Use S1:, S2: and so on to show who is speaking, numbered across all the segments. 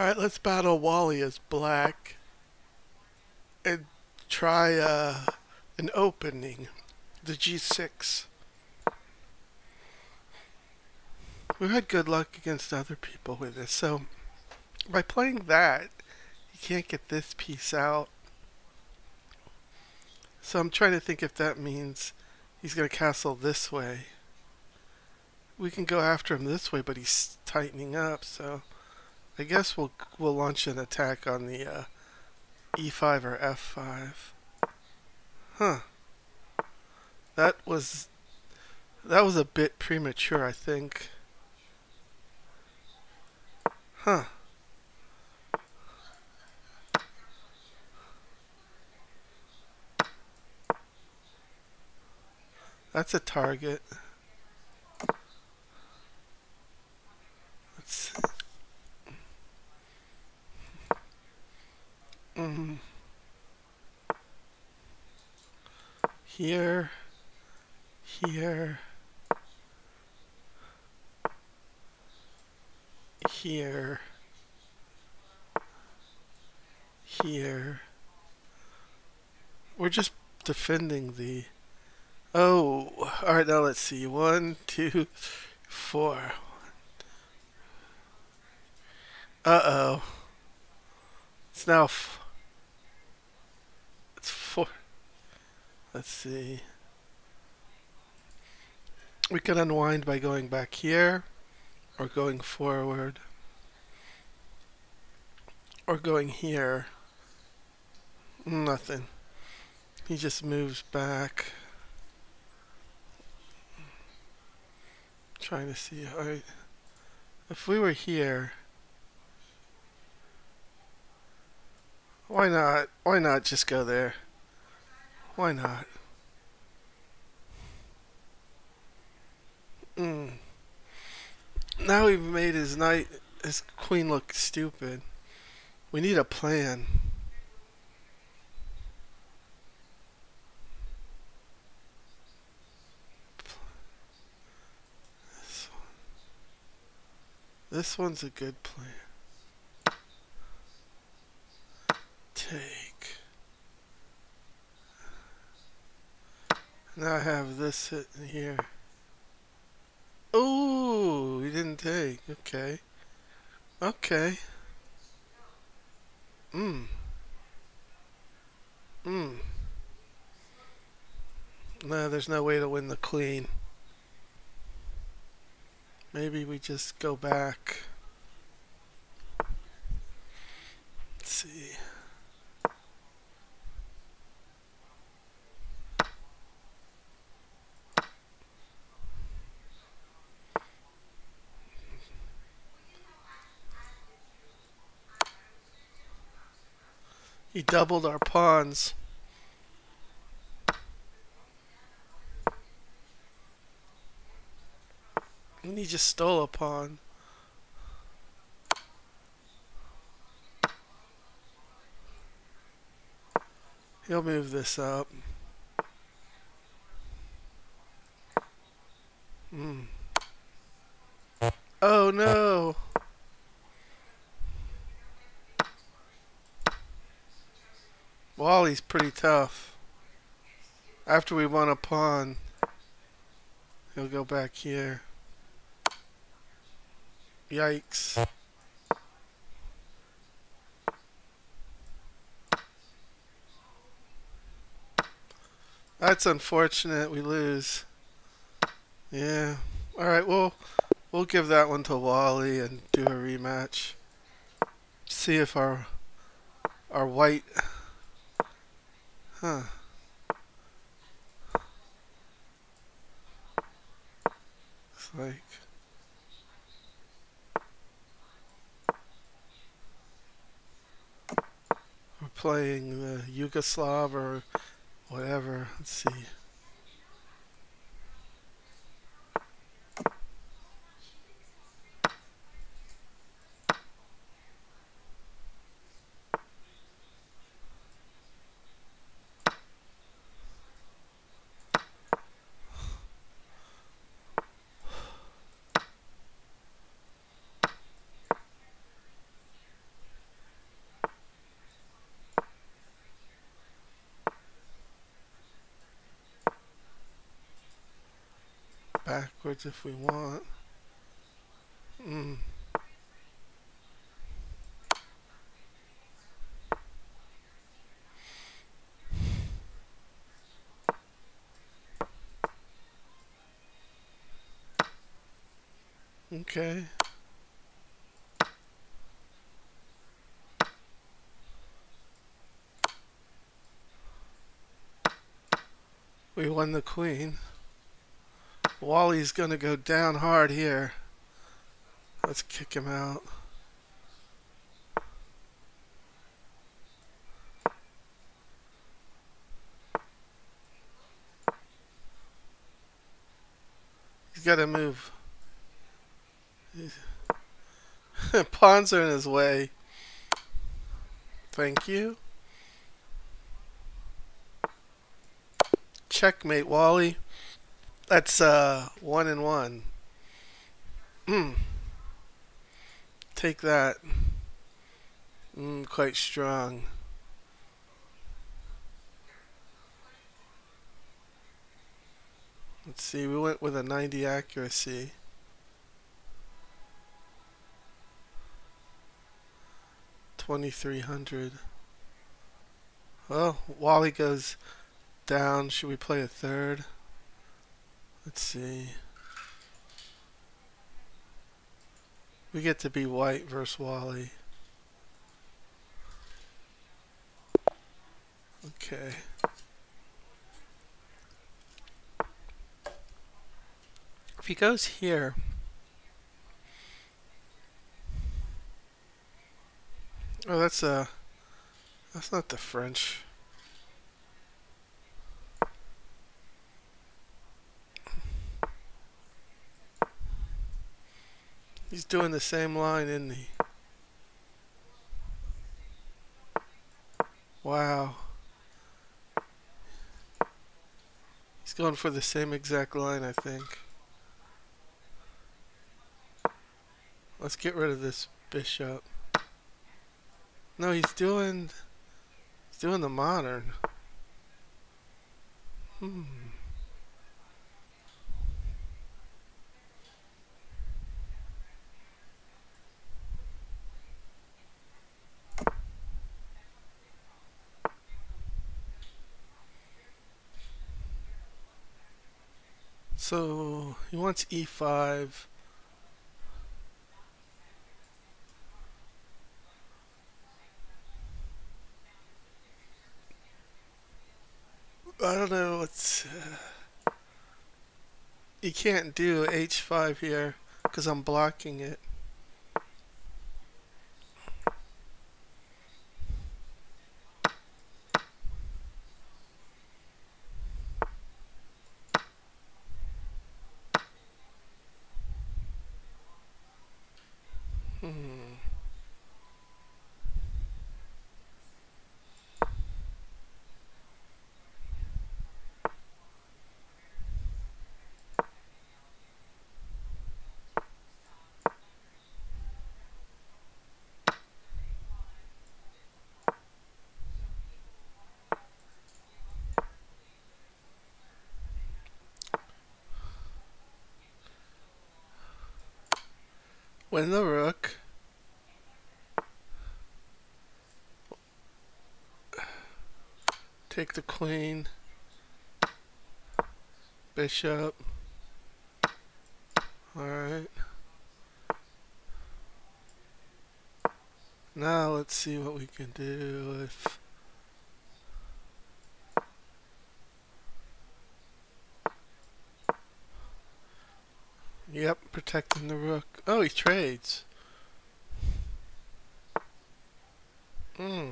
S1: Alright, let's battle Wally as black. And try uh, an opening. The G6. We've had good luck against other people with this, so by playing that, you can't get this piece out. So I'm trying to think if that means he's going to castle this way. We can go after him this way, but he's tightening up, so I guess we'll we'll launch an attack on the uh, e5 or f5. Huh. That was that was a bit premature, I think. Huh. That's a target. Let's see. Mm. Here, here, here, here. We're just defending the Oh, all right. Now let's see. One, two, four. Uh oh. It's now. F it's four. Let's see. We can unwind by going back here, or going forward, or going here. Nothing. He just moves back. trying to see. Alright. If we were here. Why not? Why not just go there? Why not? Mm. Now we've made his knight, his queen look stupid. We need a plan. This one's a good plan. Take. Now I have this sitting here. Oh, he didn't take. Okay. Okay. Mmm. Mmm. No, there's no way to win the queen. Maybe we just go back. Let's see. He doubled our pawns. And he just stole a pawn. He'll move this up. Hmm. Oh no! Wally's pretty tough. After we won a pawn, he'll go back here. Yikes. That's unfortunate. We lose. Yeah. All right. Well, we'll give that one to Wally and do a rematch. See if our our white. Huh. Looks like. We're playing the Yugoslav or whatever. Let's see. Backwards if we want. Mm. Okay. We won the queen. Wally's gonna go down hard here. Let's kick him out. He's gotta move. Pawns are in his way. Thank you. Checkmate, Wally. That's uh one and one. Hmm. Take that. Mm, quite strong. Let's see, we went with a 90 accuracy. 2300. Well, Wally goes down. Should we play a third? Let's see. We get to be white versus Wally. Okay. If he goes here, Oh, that's uh that's not the French. He's doing the same line, isn't he? Wow. He's going for the same exact line, I think. Let's get rid of this bishop. No, he's doing... He's doing the modern. Hmm. So he wants e5. I don't know. It's uh, you can't do h5 here because I'm blocking it. Win the rook. Take the queen. Bishop. Alright. Now let's see what we can do with Yep, protecting the rook. Oh, he trades. Hmm.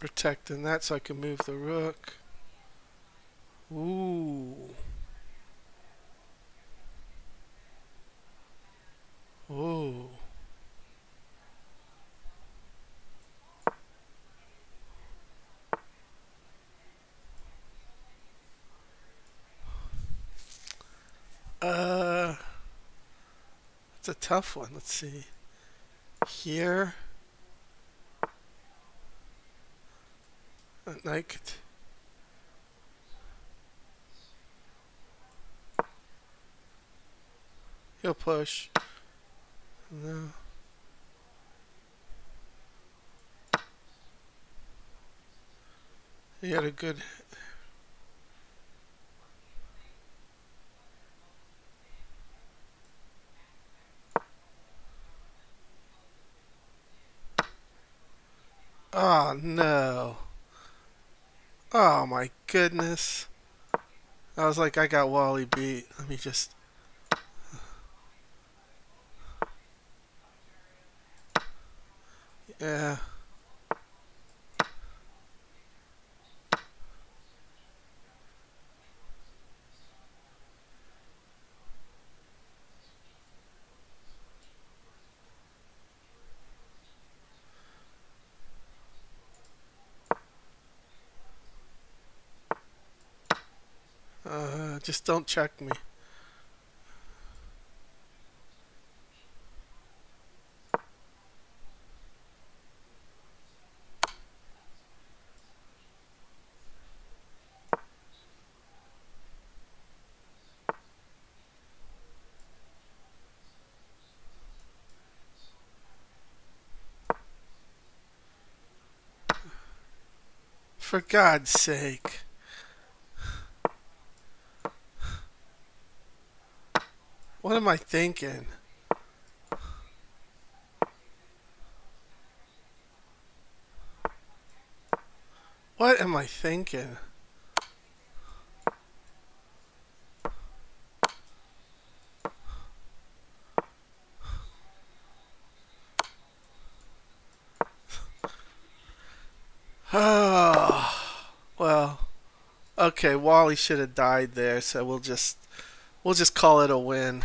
S1: Protecting that so I can move the rook. Ooh. Ooh. Uh, it's a tough one. Let's see. Here. Knight could... He'll push. No. He had a good Oh no. Oh my goodness. I was like, I got Wally beat. Let me just... Yeah. Uh, just don't check me. For God's sake. What am I thinking? What am I thinking? Oh, well, okay, Wally should have died there, so we'll just we'll just call it a win.